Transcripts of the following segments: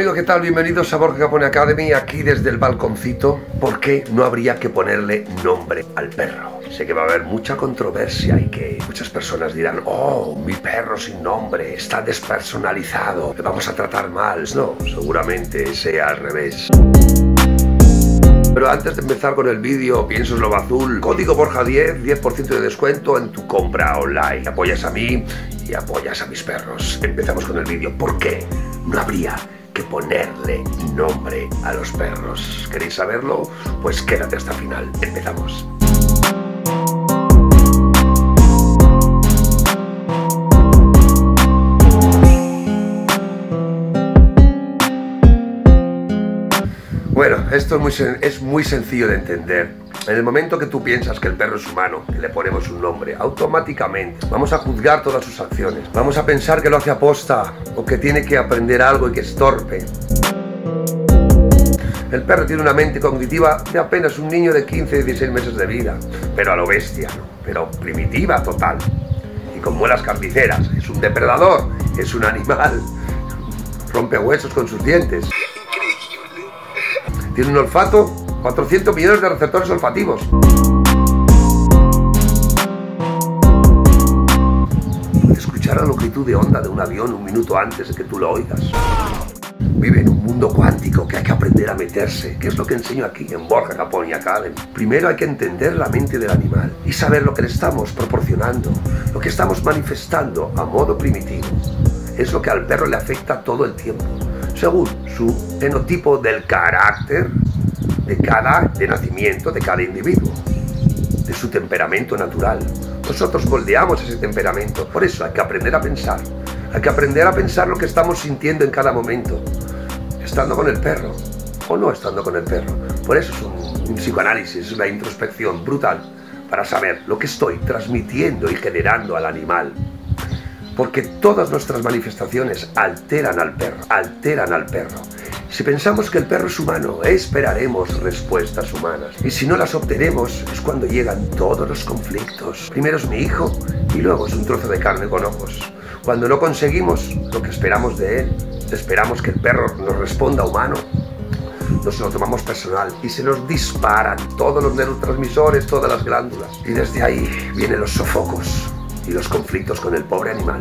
amigos, ¿qué tal? Bienvenidos a Borja Capone Academy, aquí desde el balconcito. ¿Por qué no habría que ponerle nombre al perro? Sé que va a haber mucha controversia y que muchas personas dirán, oh, mi perro sin nombre, está despersonalizado, le vamos a tratar mal. No, seguramente sea al revés. Pero antes de empezar con el vídeo, pienso lo azul, código Borja10, 10% de descuento en tu compra online. Apoyas a mí y apoyas a mis perros. Empezamos con el vídeo. ¿Por qué no habría ponerle nombre a los perros. ¿Queréis saberlo? Pues quédate hasta el final. Empezamos. Bueno, esto es muy, es muy sencillo de entender. En el momento que tú piensas que el perro es humano, que le ponemos un nombre, automáticamente vamos a juzgar todas sus acciones. Vamos a pensar que lo hace aposta o que tiene que aprender algo y que es torpe. El perro tiene una mente cognitiva de apenas un niño de 15, 16 meses de vida, pero a lo bestia, pero primitiva total. Y con muelas carniceras, es un depredador, es un animal, rompe huesos con sus dientes. Tiene un olfato 400 millones de receptores olfativos. Escuchar la longitud de onda de un avión un minuto antes de que tú lo oigas. Vive en un mundo cuántico que hay que aprender a meterse, que es lo que enseño aquí en Borja Caponi Academy. Primero hay que entender la mente del animal y saber lo que le estamos proporcionando, lo que estamos manifestando a modo primitivo. Es lo que al perro le afecta todo el tiempo, según su fenotipo del carácter, de cada de nacimiento de cada individuo, de su temperamento natural. Nosotros moldeamos ese temperamento, por eso hay que aprender a pensar, hay que aprender a pensar lo que estamos sintiendo en cada momento, estando con el perro o no estando con el perro. Por eso es un, un psicoanálisis, una introspección brutal para saber lo que estoy transmitiendo y generando al animal. Porque todas nuestras manifestaciones alteran al perro, alteran al perro. Si pensamos que el perro es humano, esperaremos respuestas humanas. Y si no las obtenemos, es cuando llegan todos los conflictos. Primero es mi hijo y luego es un trozo de carne con ojos. Cuando no conseguimos lo que esperamos de él, esperamos que el perro nos responda humano, nos lo tomamos personal y se nos disparan todos los neurotransmisores, todas las glándulas. Y desde ahí vienen los sofocos y los conflictos con el pobre animal.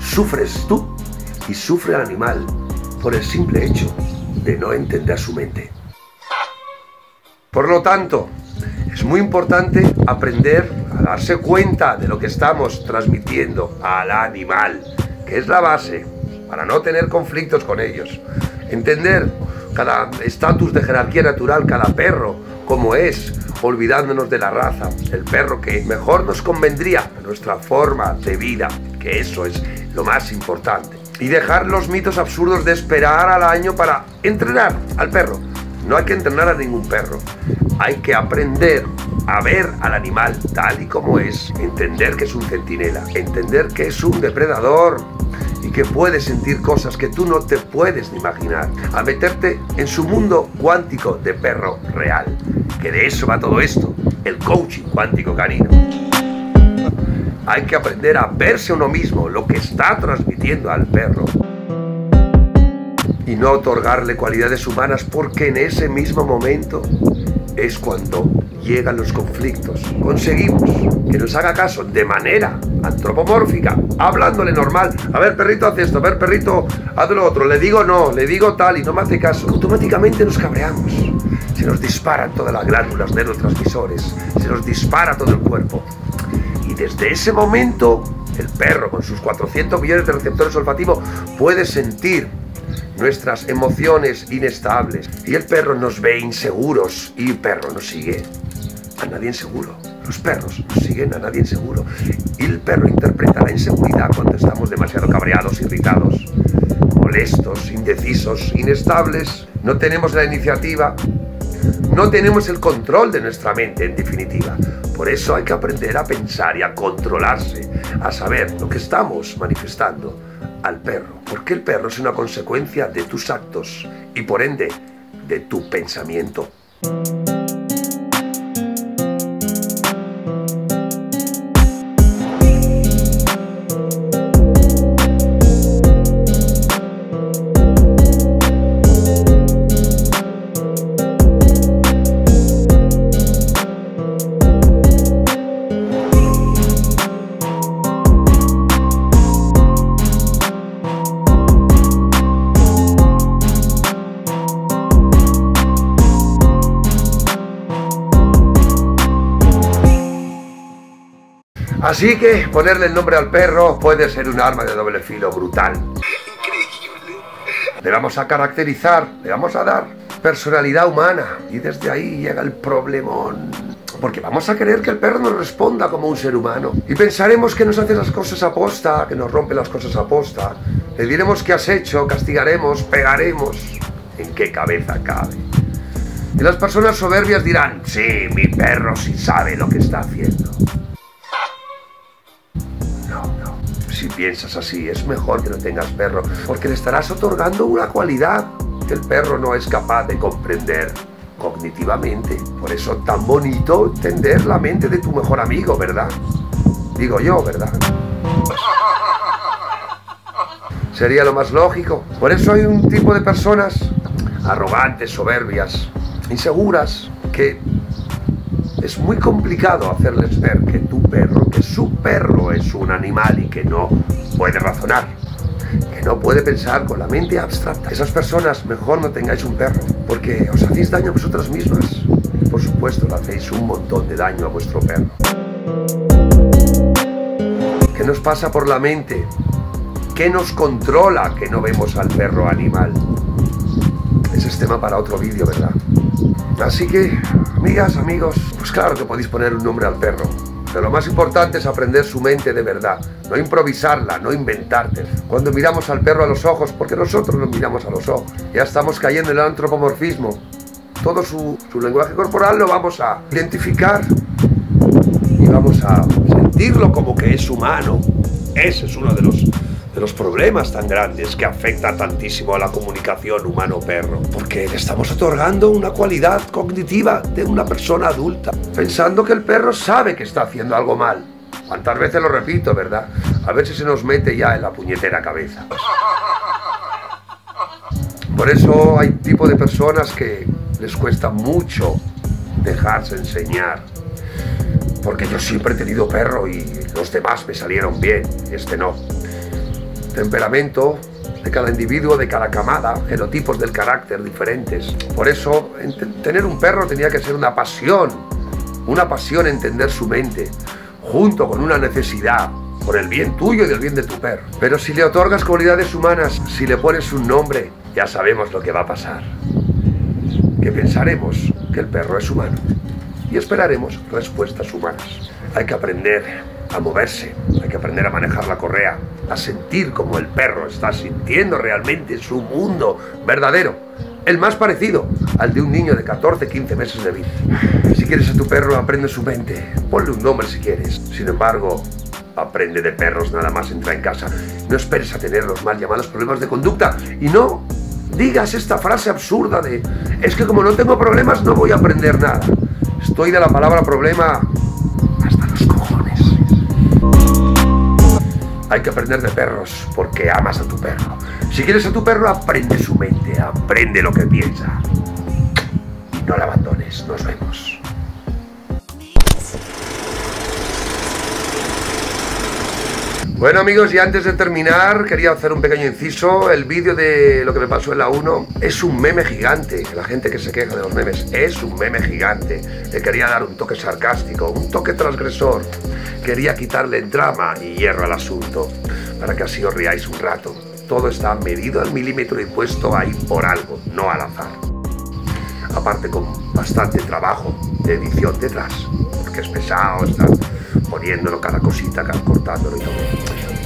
Sufres tú y sufre el animal por el simple hecho de no entender su mente. Por lo tanto, es muy importante aprender a darse cuenta de lo que estamos transmitiendo al animal, que es la base para no tener conflictos con ellos. Entender cada estatus de jerarquía natural, cada perro, como es, olvidándonos de la raza, el perro que mejor nos convendría nuestra forma de vida, que eso es lo más importante y dejar los mitos absurdos de esperar al año para entrenar al perro. No hay que entrenar a ningún perro. Hay que aprender a ver al animal tal y como es, entender que es un centinela, entender que es un depredador y que puede sentir cosas que tú no te puedes ni imaginar, a meterte en su mundo cuántico de perro real. Que de eso va todo esto, el coaching cuántico canino. Hay que aprender a verse uno mismo, lo que está transmitiendo al perro. Y no otorgarle cualidades humanas porque en ese mismo momento es cuando llegan los conflictos. Conseguimos que nos haga caso de manera antropomórfica, hablándole normal. A ver, perrito, haz esto, a ver, perrito, haz lo otro. Le digo no, le digo tal y no me hace caso. Automáticamente nos cabreamos. Se nos disparan todas las glándulas neurotransmisores, se nos dispara todo el cuerpo desde ese momento el perro con sus 400 millones de receptores olfativos puede sentir nuestras emociones inestables y el perro nos ve inseguros y el perro nos sigue a nadie inseguro. Los perros siguen a nadie inseguro y el perro interpreta la inseguridad cuando estamos demasiado cabreados, irritados, molestos, indecisos, inestables. No tenemos la iniciativa, no tenemos el control de nuestra mente en definitiva. Por eso hay que aprender a pensar y a controlarse, a saber lo que estamos manifestando al perro, porque el perro es una consecuencia de tus actos y por ende de tu pensamiento. Así que ponerle el nombre al perro puede ser un arma de doble filo brutal. Increíble. Le vamos a caracterizar, le vamos a dar personalidad humana. Y desde ahí llega el problemón. Porque vamos a querer que el perro nos responda como un ser humano. Y pensaremos que nos hace las cosas a posta, que nos rompe las cosas a posta. Le diremos qué has hecho, castigaremos, pegaremos. ¿En qué cabeza cabe? Y las personas soberbias dirán, sí, mi perro sí sabe lo que está haciendo. Si piensas así, es mejor que no tengas perro, porque le estarás otorgando una cualidad que el perro no es capaz de comprender cognitivamente. Por eso tan bonito entender la mente de tu mejor amigo, ¿verdad? Digo yo, ¿verdad? Sería lo más lógico. Por eso hay un tipo de personas arrogantes, soberbias, inseguras, que es muy complicado hacerles ver que tu perro, que su perro es un animal y que no puede razonar, que no puede pensar con la mente abstracta. Esas personas, mejor no tengáis un perro, porque os hacéis daño a vosotras mismas. Y por supuesto, le hacéis un montón de daño a vuestro perro. ¿Qué nos pasa por la mente? ¿Qué nos controla que no vemos al perro animal? Ese es tema para otro vídeo, ¿verdad? Así que, amigas, amigos, pues claro que podéis poner un nombre al perro. Pero lo más importante es aprender su mente de verdad, no improvisarla, no inventarte. Cuando miramos al perro a los ojos, porque nosotros lo miramos a los ojos, ya estamos cayendo en el antropomorfismo. Todo su, su lenguaje corporal lo vamos a identificar y vamos a sentirlo como que es humano. Ese es uno de los de los problemas tan grandes que afecta tantísimo a la comunicación humano-perro, porque le estamos otorgando una cualidad cognitiva de una persona adulta, pensando que el perro sabe que está haciendo algo mal. ¿Cuántas veces lo repito, verdad? A ver si se nos mete ya en la puñetera cabeza. Por eso hay tipo de personas que les cuesta mucho dejarse enseñar. Porque yo siempre he tenido perro y los demás me salieron bien, este no temperamento de cada individuo, de cada camada, genotipos del carácter diferentes. Por eso, tener un perro tenía que ser una pasión, una pasión entender su mente, junto con una necesidad por el bien tuyo y del bien de tu perro. Pero si le otorgas cualidades humanas, si le pones un nombre, ya sabemos lo que va a pasar. Que pensaremos que el perro es humano y esperaremos respuestas humanas. Hay que aprender a moverse, hay que aprender a manejar la correa, a sentir como el perro está sintiendo realmente su mundo verdadero, el más parecido al de un niño de 14, 15 meses de vida. Si quieres a tu perro, aprende su mente, ponle un nombre si quieres. Sin embargo, aprende de perros nada más entra en casa. No esperes a tener los mal llamados problemas de conducta y no digas esta frase absurda de es que como no tengo problemas no voy a aprender nada. Estoy de la palabra problema Hay que aprender de perros porque amas a tu perro. Si quieres a tu perro, aprende su mente, aprende lo que piensa. Y no la abandones. Nos vemos. Bueno amigos, y antes de terminar, quería hacer un pequeño inciso. El vídeo de lo que me pasó en la 1 es un meme gigante. La gente que se queja de los memes es un meme gigante. Le quería dar un toque sarcástico, un toque transgresor. Quería quitarle drama y hierro al asunto, para que así os riáis un rato. Todo está medido al milímetro y puesto ahí por algo, no al azar. Aparte con bastante trabajo de edición detrás, porque es pesado, está poniéndolo cada cosita, cortándolo y todo.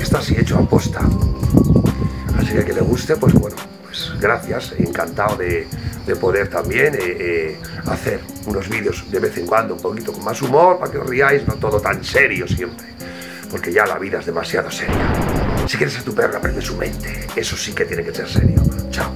Está así hecho a posta. Así que que le guste, pues bueno, pues gracias, encantado de, poder también eh, eh, hacer unos vídeos de vez en cuando un poquito con más humor, para que os riáis, no todo tan serio siempre, porque ya la vida es demasiado seria. Si quieres a tu perro, aprende su mente, eso sí que tiene que ser serio. Chao.